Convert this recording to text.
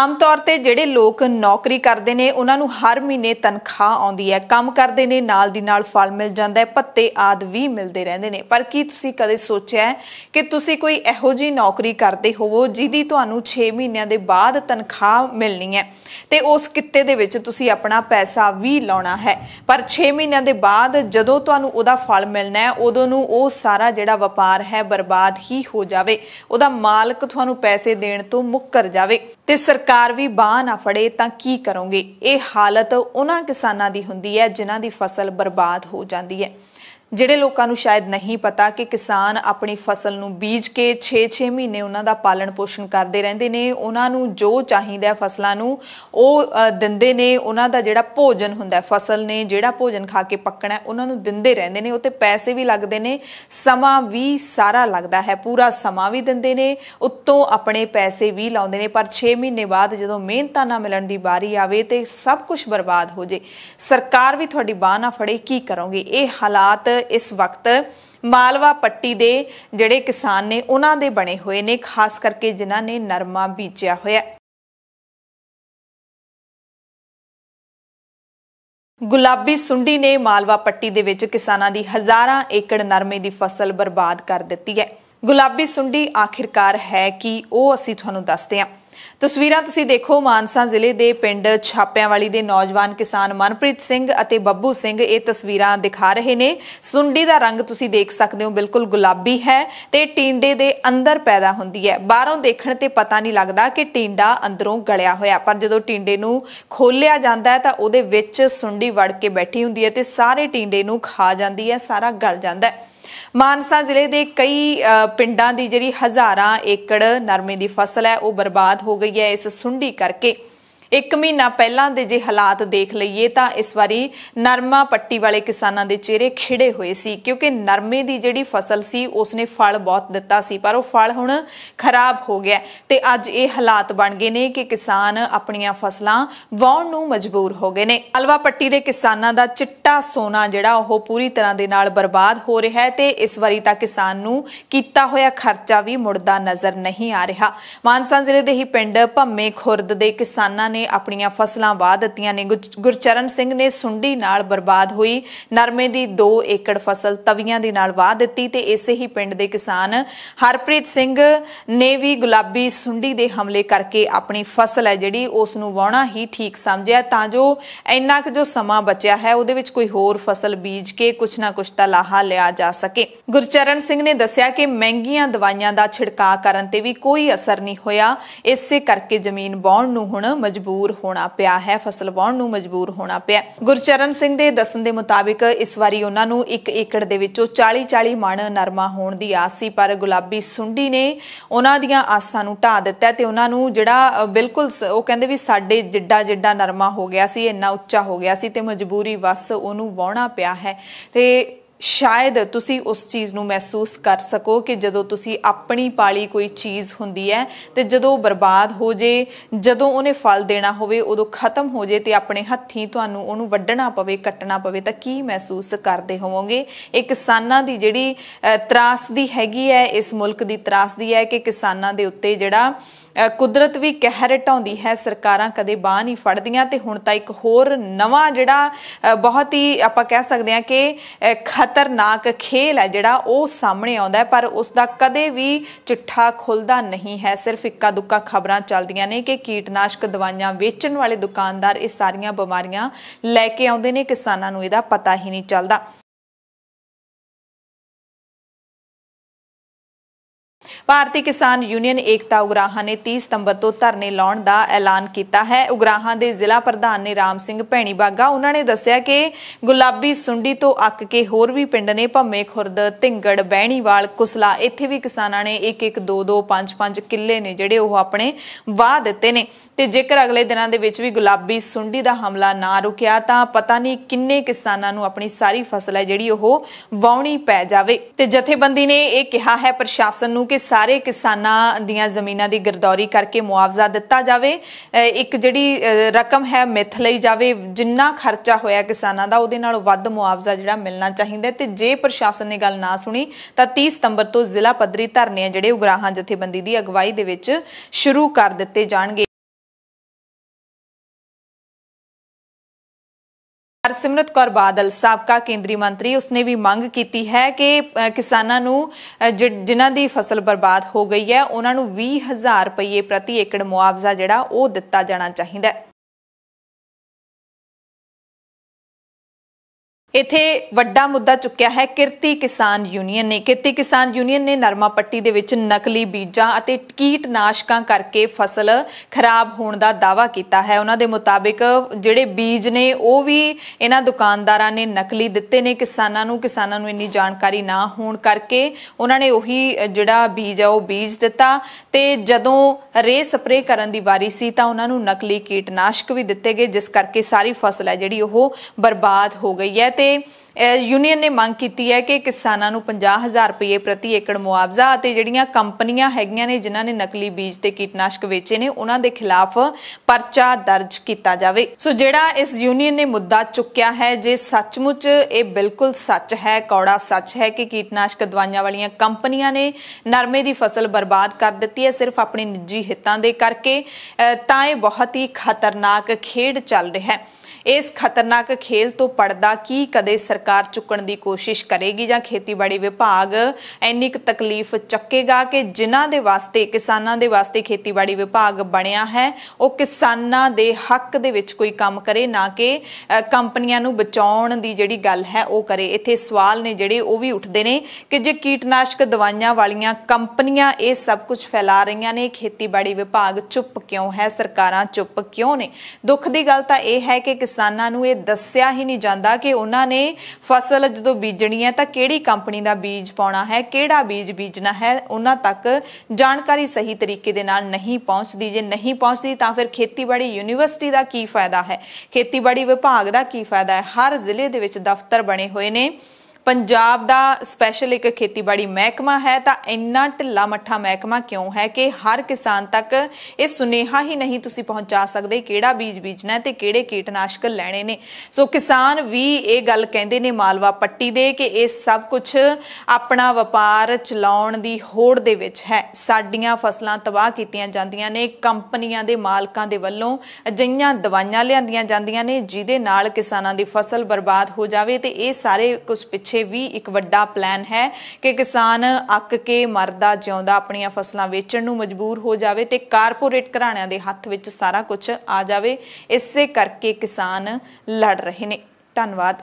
ਆਮ ਤੌਰ ਤੇ ਜਿਹੜੇ ਲੋਕ ਨੌਕਰੀ ਕਰਦੇ ਨੇ, ਉਹਨਾਂ ਨੂੰ ਹਰ ਮਹੀਨੇ ਤਨਖਾਹ ਆਉਂਦੀ ਹੈ। ਕੰਮ ਕਰਦੇ ਨੇ, ਨਾਲ ਦੀ ਨਾਲ ਫਲ ਮਿਲ ਜਾਂਦਾ ਹੈ, ਭੱਤੇ ਆਦ ਵੀ ਮਿਲਦੇ ਰਹਿੰਦੇ ਨੇ। ਪਰ ਕੀ ਤੁਸੀਂ ਕਦੇ ਸੋਚਿਆ ਹੈ ਕਿ ਤੁਸੀਂ ਕੋਈ ਇਹੋ ਜੀ ਨੌਕਰੀ ਕਰਦੇ ਹੋਵੋ, ਜਿਹਦੀ ਤੁਹਾਨੂੰ 6 ਮਹੀਨਿਆਂ ਦੇ ਬਾਅਦ ਤਨਖਾਹ ਮਿਲਣੀ ਹੈ? ਤੇ ਉਸ ਕਿੱਤੇ ਦੇ ਵਿੱਚ ਤੁਸੀਂ ਆਪਣਾ ਪੈਸਾ ਵੀ ਲਾਉਣਾ ਹੈ। ਪਰ 6 ਮਹੀਨਿਆਂ ਦੇ ਬਾਅਦ ਜਦੋਂ ਤੁਹਾਨੂੰ ਉਹਦਾ ਫਲ ਮਿਲਣਾ ਹੈ, ਉਦੋਂ ਨੂੰ ਉਹ ਸਾਰਾ ਜਿਹੜਾ ਵਪਾਰ ਹੈ ਬਰਬਾਦ ਹੀ ਹੋ ਜਾਵੇ। ਉਹਦਾ ਮਾਲਕ ਤੁਹਾਨੂੰ ਪੈਸੇ ਦੇਣ ਤੋਂ ਮੁੱਕਰ ਜਾਵੇ। ਤੇ ਸਰਕਾਰ ਸਰਕਾਰ ਵੀ ਬਾਹ ਨਾ ਫੜੇ ਤਾਂ ਕੀ ਕਰੋਗੇ? ਇਹ ਹਾਲਤ ਉਹਨਾਂ ਕਿਸਾਨਾਂ ਦੀ ਹੁੰਦੀ ਹੈ ਜਿਨ੍ਹਾਂ ਦੀ ਫਸਲ ਬਰਬਾਦ ਹੋ ਜਾਂਦੀ ਹੈ। ਜਿਹੜੇ ਲੋਕਾਂ ਨੂੰ ਸ਼ਾਇਦ ਨਹੀਂ ਪਤਾ ਕਿ ਕਿਸਾਨ ਆਪਣੀ ਫਸਲ ਨੂੰ ਬੀਜ ਕੇ 6-6 ਮਹੀਨੇ ਉਹਨਾਂ ਦਾ ਪਾਲਣ ਪੋਸ਼ਣ ਕਰਦੇ ਰਹਿੰਦੇ ਨੇ, ਉਹਨਾਂ ਨੂੰ ਜੋ ਚਾਹੀਦਾ ਹੈ ਫਸਲਾਂ ਨੂੰ ਉਹ ਦਿੰਦੇ ਨੇ, ਉਹਨਾਂ ਦਾ ਜਿਹੜਾ ਭੋਜਨ ਹੁੰਦਾ ਹੈ, ਫਸਲ ਨੇ ਜਿਹੜਾ ਭੋਜਨ ਖਾ ਕੇ ਪੱਕਣਾ ਉਹਨਾਂ ਨੂੰ ਦਿੰਦੇ ਰਹਿੰਦੇ ਨੇ ਉਹ ਤੇ ਪੈਸੇ ਵੀ ਲੱਗਦੇ ਨੇ, ਸਮਾਂ ਵੀ ਸਾਰਾ ਲੱਗਦਾ ਹੈ, ਪੂਰਾ ਸਮਾਂ ਵੀ ਦਿੰਦੇ ਨੇ, ਉੱਤੋਂ ਆਪਣੇ ਪੈਸੇ ਵੀ ਲਾਉਂਦੇ ਨੇ, ਪਰ 6 ਮਹੀਨੇ ਬਾਅਦ ਜਦੋਂ ਮਿਹਨਤਾਂ ਨਾ ਮਿਲਣ ਦੀ ਵਾਰੀ ਆਵੇ ਤੇ ਸਭ ਕੁਝ ਬਰਬਾਦ ਹੋ ਜੇ। ਸਰਕਾਰ ਵੀ ਤੁਹਾਡੀ ਬਾਹ ਨਾ ਫੜੇ, ਕੀ ਕਰੋਗੇ? ਇਹ ਹਾਲਾਤ ਇਸ ਵਕਤ ਮਾਲਵਾ ਪੱਟੀ ਦੇ ਜਿਹੜੇ ਕਿਸਾਨ ਨੇ, ਉਹਨਾਂ ਦੇ ਬਣੇ ਹੋਏ ਨੇ, ਖਾਸ ਕਰਕੇ ਜਿਨ੍ਹਾਂ ਨੇ ਨਰਮਾ ਬੀਜਿਆ ਹੋਇਆ ਗੁਲਾਬੀ ਸੁੰਡੀ ਨੇ ਮਾਲਵਾ ਪੱਟੀ ਦੇ ਵਿੱਚ ਕਿਸਾਨਾਂ ਦੀ ਹਜ਼ਾਰਾਂ ਏਕੜ ਨਰਮੇ ਦੀ ਫਸਲ ਬਰਬਾਦ ਕਰ ਦਿੱਤੀ ਹੈ। ਗੁਲਾਬੀ ਸੁੰਡੀ ਆਖਿਰਕਾਰ ਹੈ ਕਿ, ਉਹ ਅਸੀਂ ਤੁਹਾਨੂੰ ਦੱਸਦੇ ਹਾਂ। ਤਸਵੀਰਾਂ ਤੁਸੀਂ ਦੇਖੋ ਮਾਨਸਾ ਜ਼ਿਲ੍ਹੇ ਦੇ ਪਿੰਡ ਛਾਪਿਆਂਵਾਲੀ ਦੇ ਨੌਜਵਾਨ ਕਿਸਾਨ ਮਨਪ੍ਰੀਤ ਸਿੰਘ ਅਤੇ ਬੱਬੂ ਸਿੰਘ। ਇਹ ਤਸਵੀਰਾਂ ਦਿਖਾ ਰਹੇ ਨੇ। ਸੁੰਡੀ ਦਾ ਰੰਗ ਤੁਸੀਂ ਦੇਖ ਸਕਦੇ ਹੋ, ਬਿਲਕੁਲ ਗੁਲਾਬੀ ਹੈ ਤੇ ਟਿੰਡੇ ਦੇ ਅੰਦਰ ਪੈਦਾ ਹੁੰਦੀ ਹੈ। ਬਾਹਰੋਂ ਦੇਖਣ ਤੇ ਪਤਾ ਨਹੀਂ ਲੱਗਦਾ ਕਿ ਟੀਂਡਾ ਅੰਦਰੋਂ ਗਲਿਆ ਹੋਇਆ, ਪਰ ਜਦੋਂ ਟਿੰਡੇ ਨੂੰ ਖੋਲਿਆ ਜਾਂਦਾ ਹੈ ਤਾਂ ਉਹਦੇ ਵਿੱਚ ਸੁੰਡੀ ਵੜ ਕੇ ਬੈਠੀ ਹੁੰਦੀ ਹੈ ਤੇ ਸਾਰੇ ਟਿੰਡੇ ਨੂੰ ਖਾ ਜਾਂਦੀ ਹੈ, ਸਾਰਾ ਗਲ ਜਾਂਦਾ ਹੈ। ਮਾਨਸਾ ਜ਼ਿਲ੍ਹੇ ਦੇ ਕਈ ਪਿੰਡਾਂ ਦੀ ਜਿਹੜੀ ਹਜ਼ਾਰਾਂ ਏਕੜ ਨਰਮੇ ਦੀ ਫਸਲ ਹੈ, ਉਹ ਬਰਬਾਦ ਹੋ ਗਈ ਹੈ। ਇਸ ਸੁੰਡੀ ਕਰਕੇ ਇੱਕ ਮਹੀਨਾ ਪਹਿਲਾਂ ਦੇ ਜੇ ਹਾਲਾਤ ਦੇਖ ਲਈਏ ਤਾਂ ਇਸ ਵਾਰੀ ਨਰਮਾ ਪੱਟੀ ਵਾਲੇ ਕਿਸਾਨਾਂ ਦੇ ਚਿਹਰੇ ਖਿੜੇ ਹੋਏ ਸੀ, ਕਿਉਂਕਿ ਨਰਮੇ ਦੀ ਜਿਹੜੀ ਫਸਲ ਸੀ, ਉਸਨੇ ਫਲ ਬਹੁਤ ਦਿੱਤਾ ਸੀ, ਪਰ ਉਹ ਫਲ ਹੁਣ ਖਰਾਬ ਹੋ ਗਿਆ ਤੇ ਅੱਜ ਇਹ ਹਾਲਾਤ ਬਣ ਗਏ ਨੇ ਕਿ ਕਿਸਾਨ ਆਪਣੀਆਂ ਫਸਲਾਂ ਵਾਉਣ ਨੂੰ ਮਜਬੂਰ ਹੋ ਗਏ ਨੇ। ਅਲਵਾ ਪੱਟੀ ਦੇ ਕਿਸਾਨਾਂ ਦਾ ਚਿੱਟਾ ਸੋਨਾ ਜਿਹੜਾ ਉਹ ਪੂਰੀ ਤਰ੍ਹਾਂ ਦੇ ਨਾਲ ਬਰਬਾਦ ਹੋ ਰਿਹਾ ਹੈ ਤੇ ਇਸ ਵਾਰੀ ਤਾਂ ਕਿਸਾਨ ਨੂੰ ਕੀਤਾ ਹੋਇਆ ਖਰਚਾ ਵੀ ਮੁੜਦਾ ਨਜ਼ਰ ਨਹੀਂ ਆ ਰਿਹਾ। ਮਾਨਸਾ ਜ਼ਿਲ੍ਹੇ ਦੇ ਹੀ ਪਿੰਡ ਭੰਮੇ ਖੁਰਦ ਦੇ ਕਿਸਾਨਾਂ ਨੇ ਆਪਣੀਆਂ ਫਸਲਾਂ ਵਾਹ ਦਿੱਤੀਆਂ ਨੇ। ਗੁਰਚਰਨ ਸਿੰਘ ਨੇ ਸੁੰਡੀ ਨਾਲ ਬਰਬਾਦ ਹੋਈ। ਨਰਮੇ ਦੀ 2 ਏਕੜ ਫਸਲ ਤਵੀਆਂ ਦੇ ਨਾਲ ਵਾਹ ਦਿੱਤੀ ਤੇ ਇਸੇ ਹੀ ਪਿੰਡ ਦੇ ਕਿਸਾਨ ਹਰਪ੍ਰੀਤ ਸਿੰਘ ਨੇ ਵੀ ਗੁਲਾਬੀ ਸੁੰਡੀ ਦੇ ਹਮਲੇ ਕਰਕੇ ਆਪਣੀ ਫਸਲ ਹੈ ਜਿਹੜੀ ਉਸ ਨੂੰ ਵਾਉਣਾ ਹੀ ਠੀਕ ਸਮਝਿਆ। ਤਾਂ ਜੋ ਇੰਨਾ ਕੁ ਜੋ ਸਮਾਂ ਬਚਿਆ ਹੈ, ਉਹਦੇ ਵਿੱਚ ਕੋਈ ਹੋਰ ਫਸਲ ਬੀਜ ਕੇ ਕੁਛ ਨਾ ਕੁਛ ਤਾਂ ਲਾਹਾ ਲਿਆ ਜਾ ਸਕੇ। ਗੁਰਚਰਨ ਸਿੰਘ ਨੇ ਦੱਸਿਆ ਕਿ ਮਹਿੰਗੀਆਂ ਦਵਾਈਆਂ ਦਾ ਛਿੜਕਾਅ ਕਰਨ ਤੇ ਵੀ ਕੋਈ ਅਸਰ ਨਹੀਂ ਹੋਇਆ। ਇਸੇ ਕਰਕੇ ਜ਼ਮੀਨ ਵਾਉਣ ਨੂੰ ਹੁਣ ਮਜਬੂਰ ਹੋਣਾ ਪਿਆ ਹੈ, ਫਸਲ ਵਾਉਣ ਨੂੰ ਮਜਬੂਰ ਹੋਣਾ ਪਿਆ ਗੁਰਚਰਨ ਸਿੰਘ ਦੇ ਦੱਸਣ ਦੇ ਮੁਤਾਬਿਕ ਇਸ ਵਾਰੀ ਉਹਨਾਂ ਨੂੰ 1 ਏਕੜ ਦੇ ਵਿੱਚੋਂ 40 40 ਮਣ ਨਰਮਾ ਹੋਣ ਦੀ ਆਸ ਸੀ, ਪਰ ਗੁਲਾਬੀ ਸੁੰਡੀ ਨੇ ਉਹਨਾਂ ਦੀਆਂ ਆਸਾਂ ਨੂੰ ਢਾ ਦਿੱਤਾ ਤੇ ਉਹਨਾਂ ਨੂੰ ਜਿਹੜਾ ਬਿਲਕੁਲ ਉਹ ਕਹਿੰਦੇ ਵੀ ਸਾਡੇ ਜਿੱਡਾ ਜਿੱਡਾ ਨਰਮਾ ਹੋ ਗਿਆ ਸੀ, ਇੰਨਾ ਉੱਚਾ ਹੋ ਗਿਆ ਸੀ ਤੇ ਮਜਬੂਰੀ ਵਸ ਉਹਨੂੰ ਵਾਉਣਾ ਪਿਆ ਹੈ। ਤੇ ਸ਼ਾਇਦ ਤੁਸੀਂ ਉਸ ਚੀਜ਼ ਨੂੰ ਮਹਿਸੂਸ ਕਰ ਸਕੋ ਕਿ ਜਦੋਂ ਤੁਸੀਂ ਆਪਣੀ ਪਾਲੀ ਕੋਈ ਚੀਜ਼ ਹੁੰਦੀ ਹੈ ਤੇ ਜਦੋਂ ਉਹ ਬਰਬਾਦ ਹੋ ਜੇ, ਜਦੋਂ ਉਹਨੇ ਫਲ ਦੇਣਾ ਹੋਵੇ, ਉਦੋਂ ਖਤਮ ਹੋ ਜੇ ਤੇ ਆਪਣੇ ਹੱਥੀਂ ਤੁਹਾਨੂੰ ਉਹਨੂੰ ਵੱਢਣਾ ਪਵੇ, ਕੱਟਣਾ ਪਵੇ, ਤਾਂ ਕੀ ਮਹਿਸੂਸ ਕਰਦੇ ਹੋਵੋਗੇ? ਇਹ ਕਿਸਾਨਾਂ ਦੀ ਜਿਹੜੀ ਤਰਾਸਦੀ ਹੈਗੀ ਹੈ, ਇਸ ਮੁਲਕ ਦੀ ਤਰਾਸਦੀ ਹੈ ਕਿ ਕਿਸਾਨਾਂ ਦੇ ਉੱਤੇ ਜਿਹੜਾ ਕੁਦਰਤ ਵੀ ਕਹਿਰ ਢਾਉਂਦੀ ਹੈ, ਸਰਕਾਰਾਂ ਕਦੇ ਬਾਹ ਨਹੀਂ ਫੜਦੀਆਂ ਤੇ ਹੁਣ ਤਾਂ ਇੱਕ ਹੋਰ ਨਵਾਂ ਜਿਹੜਾ ਬਹੁਤ ਹੀ ਆਪਾਂ ਕਹਿ ਸਕਦੇ ਹਾਂ ਕਿ ਖਤਰਨਾਕ ਖੇਲ ਹੈ ਜਿਹੜਾ ਉਹ ਸਾਹਮਣੇ ਆਉਂਦਾ ਹੈ, ਪਰ ਉਸ ਦਾ ਕਦੇ ਵੀ ਚਿੱਠਾ ਖੁੱਲਦਾ ਨਹੀਂ ਹੈ। ਸਿਰਫ ਇੱਕਾ ਦੁੱਕਾ ਖਬਰਾਂ ਚੱਲਦੀਆਂ ਨੇ ਕਿ ਕੀਟਨਾਸ਼ਕ ਦਵਾਈਆਂ ਵੇਚਣ ਵਾਲੇ ਦੁਕਾਨਦਾਰ ਇਹ ਸਾਰੀਆਂ ਬਿਮਾਰੀਆਂ ਲੈ ਕੇ ਆਉਂਦੇ ਨੇ, ਕਿਸਾਨਾਂ ਨੂੰ ਇਹਦਾ ਪਤਾ ਹੀ ਨਹੀਂ ਚੱਲਦਾ। ਭਾਰਤੀ ਕਿਸਾਨ ਯੂਨੀਅਨ ਏਕਤਾ ਉਗਰਾਹਾਂ ਨੇ 30 ਸਤੰਬਰ ਤੋਂ ਧਰਨੇ ਲਾਉਣ ਦਾ ਐਲਾਨ ਕੀਤਾ ਹੈ। ਉਗਰਾਹਾਂ ਦੇ ਜ਼ਿਲ੍ਹਾ ਪ੍ਰਧਾਨ ਨੇ ਰਾਮ ਸਿੰਘ ਭੈਣੀ ਬਾਗਾ, ਉਹਨਾਂ ਨੇ ਦੱਸਿਆ ਕਿ ਗੁਲਾਬੀ ਸੁੰਡੀ ਤੋਂ ਅੱਕ ਕੇ ਹੋਰ ਵੀ ਪਿੰਡ ਨੇ ਭੰਮੇ ਖੁਰਦ, ਢਿੰਗੜ, ਬਹਿਣੀਵਾਲ, ਕੁਸਲਾ, ਇੱਥੇ ਵੀ ਕਿਸਾਨਾਂ ਨੇ 1 1 2 2 5 5 ਕਿੱਲੇ ਨੇ ਜਿਹੜੇ ਉਹ ਆਪਣੇ ਵਾਹ ਦਿੱਤੇ ਨੇ। ਤੇ ਜੇਕਰ ਅਗਲੇ ਦਿਨਾਂ ਦੇ ਵਿੱਚ ਵੀ ਗੁਲਾਬੀ ਸੁੰਡੀ ਦਾ ਹਮਲਾ ਨਾ ਰੁਕਿਆ, ਤਾਂ ਪਤਾ ਨਹੀਂ ਕਿੰਨੇ ਕਿਸਾਨਾਂ ਨੂੰ ਆਪਣੀ ਸਾਰੀ ਫਸਲ ਹੈ ਜਿਹੜੀ ਉਹ ਵਾਉਣੀ ਪੈ ਜਾਵੇ। ਤੇ ਜਥੇਬੰਦੀ ਨੇ ਇਹ ਕਿਹਾ ਹੈ ਪ੍ਰਸ਼ਾਸਨ ਨੂੰ ਕਿ ਸਾਰੇ ਕਿਸਾਨਾਂ ਦੀਆਂ ਜ਼ਮੀਨਾਂ ਦੀ ਗਿਰਦੌਰੀ ਕਰਕੇ ਮੁਆਵਜ਼ਾ ਦਿੱਤਾ ਜਾਵੇ। ਇੱਕ ਜਿਹੜੀ ਰਕਮ ਹੈ ਮਿੱਥ ਲਈ ਜਾਵੇ, ਜਿੰਨਾ ਖਰਚਾ ਹੋਇਆ ਕਿਸਾਨਾਂ ਦਾ, ਉਹਦੇ ਨਾਲੋਂ ਵੱਧ ਮੁਆਵਜ਼ਾ ਜਿਹੜਾ ਮਿਲਣਾ ਚਾਹੀਦਾ ਹੈ। ਤੇ ਜੇ ਪ੍ਰਸ਼ਾਸਨ ਨੇ ਗੱਲ ਨਾ ਸੁਣੀ, ਤਾਂ 30 ਸਤੰਬਰ ਤੋਂ ਜ਼ਿਲ੍ਹਾ ਪੱਧਰੀ ਧਰਨੇ ਆ ਜਿਹੜੇ ਉਗਰਾਹਾਂ ਜਥੇਬੰਦੀ ਦੀ ਅਗਵਾਈ ਦੇ ਵਿੱਚ ਸ਼ੁਰੂ ਕਰ ਦਿੱਤੇ ਜਾਣਗੇ। ਹਰਸਿਮਰਤ ਕੌਰ ਬਾਦਲ, ਸਾਬਕਾ ਕੇਂਦਰੀ ਮੰਤਰੀ, ਉਸਨੇ ਵੀ ਮੰਗ ਕੀਤੀ ਹੈ ਕਿ ਕਿਸਾਨਾਂ ਨੂੰ ਜਿ- ਜਿਨ੍ਹਾਂ ਦੀ ਫਸਲ ਬਰਬਾਦ ਹੋ ਗਈ ਹੈ, ਉਹਨਾਂ ਨੂੰ 20000 ਰੁਪਏ ਪ੍ਰਤੀ ਏਕੜ ਮੁਆਵਜ਼ਾ ਜਿਹੜਾ ਉਹ ਦਿੱਤਾ ਜਾਣਾ ਚਾਹੀਦਾ ਹੈ। ਇਥੇ ਵੱਡਾ ਮੁੱਦਾ ਚੁੱਕਿਆ ਹੈ ਕਿਰਤੀ ਕਿਸਾਨ ਯੂਨੀਅਨ ਨੇ। ਕਿਰਤੀ ਕਿਸਾਨ ਯੂਨੀਅਨ ਨੇ ਨਰਮਾ ਪੱਟੀ ਦੇ ਵਿੱਚ ਨਕਲੀ ਬੀਜਾਂ ਅਤੇ ਕੀਟਨਾਸ਼ਕਾਂ ਕਰਕੇ ਫਸਲ ਖਰਾਬ ਹੋਣ ਦਾ ਦਾਵਾ ਕੀਤਾ ਹੈ। ਉਹਨਾਂ ਦੇ ਮੁਤਾਬਿਕ ਜਿਹੜੇ ਬੀਜ ਨੇ, ਉਹ ਵੀ ਇਹਨਾਂ ਦੁਕਾਨਦਾਰਾਂ ਨੇ ਨਕਲੀ ਦਿੱਤੇ ਨੇ। ਕਿਸਾਨਾਂ ਨੂੰ ਕਿਸਾਨਾਂ ਨੂੰ ਇੰਨੀ ਜਾਣਕਾਰੀ ਨਾ ਹੋਣ ਕਰਕੇ ਉਹਨਾਂ ਨੇ ਉਹੀ ਜਿਹੜਾ ਬੀਜ ਹੈ, ਉਹ ਬੀਜ ਦਿੱਤਾ। ਤੇ ਜਦੋਂ ਰੇ ਸਪਰੇ ਕਰਨ ਦੀ ਵਾਰੀ ਸੀ, ਤਾਂ ਉਹਨਾਂ ਨੂੰ ਨਕਲੀ ਕੀਟਨਾਸ਼ਕ ਵੀ ਦਿੱਤੇ ਗਏ, ਜਿਸ ਕਰਕੇ ਸਾਰੀ ਫਸਲ ਹੈ ਜਿਹੜੀ ਉਹ ਬਰਬਾਦ ਹੋ ਗਈ ਹੈ। ਤੇ ਯੂਨੀਅਨ ਨੇ ਮੰਗ ਕੀਤੀ ਹੈ ਕਿ ਕਿਸਾਨਾਂ ਨੂੰ 50000 ਰੁਪਏ ਪ੍ਰਤੀ ਏਕੜ ਮੁਆਵਜ਼ਾ ਅਤੇ ਜਿਹੜੀਆਂ ਕੰਪਨੀਆਂ ਹੈਗੀਆਂ ਨੇ, ਜਿਨ੍ਹਾਂ ਨੇ ਨਕਲੀ ਬੀਜ ਤੇ ਕੀਟਨਾਸ਼ਕ ਵੇਚੇ ਨੇ, ਉਹਨਾਂ ਦੇ ਖਿਲਾਫ ਪਰਚਾ ਦਰਜ ਕੀਤਾ ਜਾਵੇ। ਸੋ ਜਿਹੜਾ ਇਸ ਯੂਨੀਅਨ ਨੇ ਮੁੱਦਾ ਚੁੱਕਿਆ ਹੈ, ਜੇ ਸੱਚਮੁੱਚ ਇਹ ਬਿਲਕੁਲ ਸੱਚ ਹੈ, ਕੌੜਾ ਸੱਚ ਹੈ ਕਿ ਕੀਟਨਾਸ਼ਕ ਦਵਾਈਆਂ ਵਾਲੀਆਂ ਕੰਪਨੀਆਂ ਨੇ ਨਰਮੇ ਦੀ ਫਸਲ ਬਰਬਾਦ ਕਰ ਦਿੱਤੀ ਹੈ ਸਿਰਫ ਆਪਣੇ ਨਿੱਜੀ ਹਿੱਤਾਂ ਦੇ ਕਰਕੇ ਤਾਂ ਇਹ ਬਹੁਤ ਹੀ ਖਤਰਨਾਕ ਖੇਡ ਚੱਲ ਰਿਹਾ ਹੈ। ਇਸ ਖਤਰਨਾਕ ਖੇਲ ਤੋਂ ਪਰਦਾ ਕੀ? ਕਦੇ ਸਰਕਾਰ ਚੁੱਕਣ ਦੀ ਕੋਸ਼ਿਸ਼ ਕਰੇਗੀ ਜਾਂ ਖੇਤੀਬਾੜੀ ਵਿਭਾਗ ਇੰਨੀ ਕੁ ਤਕਲੀਫ ਚੱਕੇਗਾ ਕਿ ਜਿਨ੍ਹਾਂ ਦੇ ਵਾਸਤੇ, ਕਿਸਾਨਾਂ ਦੇ ਵਾਸਤੇ ਖੇਤੀਬਾੜੀ ਵਿਭਾਗ ਬਣਿਆ ਹੈ, ਉਹ ਕਿਸਾਨਾਂ ਦੇ ਹੱਕ ਦੇ ਵਿੱਚ ਕੋਈ ਕੰਮ ਕਰੇ, ਨਾ ਕਿ ਕੰਪਨੀਆਂ ਨੂੰ ਬਚਾਉਣ ਦੀ ਜਿਹੜੀ ਗੱਲ ਹੈ ਉਹ ਕਰੇ। ਇੱਥੇ ਸਵਾਲ ਨੇ ਜਿਹੜੇ ਉਹ ਵੀ ਉੱਠਦੇ ਨੇ ਕਿ ਜੇ ਕੀਟਨਾਸ਼ਕ ਦਵਾਈਆਂ ਵਾਲੀਆਂ ਕੰਪਨੀਆਂ ਇਹ ਸਭ ਕੁਝ ਫੈਲਾ ਰਹੀਆਂ ਨੇ, ਖੇਤੀਬਾੜੀ ਵਿਭਾਗ ਚੁੱਪ ਕਿਉਂ ਹੈ? ਸਰਕਾਰਾਂ ਚੁੱਪ ਕਿਉਂ ਨੇ? ਦੁੱਖ ਦੀ ਗੱਲ ਤਾਂ ਇਹ ਹੈ ਕਿ ਕਿਸਾਨਾਂ ਨੂੰ ਇਹ ਦੱਸਿਆ ਹੀ ਨਹੀਂ ਜਾਂਦਾ ਕਿ ਉਹਨਾਂ ਨੇ ਫਸਲ ਜਦੋਂ ਬੀਜਣੀ ਹੈ ਤਾਂ ਕਿਹੜੀ ਕੰਪਨੀ ਦਾ ਬੀਜ ਪਾਉਣਾ ਹੈ, ਕਿਹੜਾ ਬੀਜ ਬੀਜਣਾ ਹੈ, ਉਹਨਾਂ ਤੱਕ ਜਾਣਕਾਰੀ ਸਹੀ ਤਰੀਕੇ ਦੇ ਨਾਲ ਨਹੀਂ ਪਹੁੰਚਦੀ। ਜੇ ਨਹੀਂ ਪਹੁੰਚਦੀ ਤਾਂ ਫਿਰ ਖੇਤੀਬਾੜੀ ਯੂਨੀਵਰਸਿਟੀ ਦਾ ਕੀ ਫਾਇਦਾ ਹੈ? ਖੇਤੀਬਾੜੀ ਵਿਭਾਗ ਦਾ ਕੀ ਫਾਇਦਾ ਹੈ? ਹਰ ਜ਼ਿਲ੍ਹੇ ਦੇ ਵਿੱਚ ਦਫ਼ਤਰ ਬਣੇ ਹੋਏ ਨੇ। ਪੰਜਾਬ ਦਾ ਸਪੈਸ਼ਲ ਇੱਕ ਖੇਤੀਬਾੜੀ ਮਹਿਕਮਾ ਹੈ, ਤਾਂ ਇੰਨਾ ਢਿੱਲਾ ਮੱਠਾ ਮਹਿਕਮਾ ਕਿਉਂ ਹੈ ਕਿ ਹਰ ਕਿਸਾਨ ਤੱਕ ਇਹ ਸੁਨੇਹਾ ਹੀ ਨਹੀਂ ਤੁਸੀਂ ਪਹੁੰਚਾ ਸਕਦੇ ਕਿਹੜਾ ਬੀਜ ਬੀਜਣਾ ਹੈ ਤੇ ਕਿਹੜੇ ਕੀਟਨਾਸ਼ਕ ਲੈਣੇ ਨੇ। ਸੋ ਕਿਸਾਨ ਵੀ ਇਹ ਗੱਲ ਕਹਿੰਦੇ ਨੇ ਮਾਲਵਾ ਪੱਟੀ ਦੇ ਕਿ ਇਹ ਸਭ ਕੁਝ ਆਪਣਾ ਵਪਾਰ ਚਲਾਉਣ ਦੀ ਹੋੜ ਦੇ ਵਿੱਚ ਹੈ। ਸਾਡੀਆਂ ਫਸਲਾਂ ਤਬਾਹ ਕੀਤੀਆਂ ਜਾਂਦੀਆਂ ਨੇ, ਕੰਪਨੀਆਂ ਦੇ ਮਾਲਕਾਂ ਦੇ ਵੱਲੋਂ ਅਜਿਹੀਆਂ ਦਵਾਈਆਂ ਲਿਆਂਦੀਆਂ ਜਾਂਦੀਆਂ ਨੇ, ਜਿਹਦੇ ਨਾਲ ਕਿਸਾਨਾਂ ਦੀ ਫਸਲ ਬਰਬਾਦ ਹੋ ਜਾਵੇ ਤੇ ਇਹ ਸਾਰੇ ਕੁਝ ਪਿੱਛੇ ਵੀ ਇੱਕ ਵੱਡਾ ਪਲਾਨ ਹੈ ਕਿ ਕਿਸਾਨ ਅੱਕ ਕੇ ਮਰਦਾ, ਜਿਉਂਦਾ ਆਪਣੀਆਂ ਫਸਲਾਂ ਵੇਚਣ ਨੂੰ ਮਜਬੂਰ ਹੋ ਜਾਵੇ ਤੇ ਕਾਰਪੋਰੇਟ ਘਰਾਣਿਆਂ ਦੇ ਹੱਥ ਵਿੱਚ ਸਾਰਾ ਕੁਝ ਆ ਜਾਵੇ। ਇਸੇ ਕਰਕੇ ਕਿਸਾਨ ਲੜ ਰਹੇ ਨੇ। ਧੰਨਵਾਦ।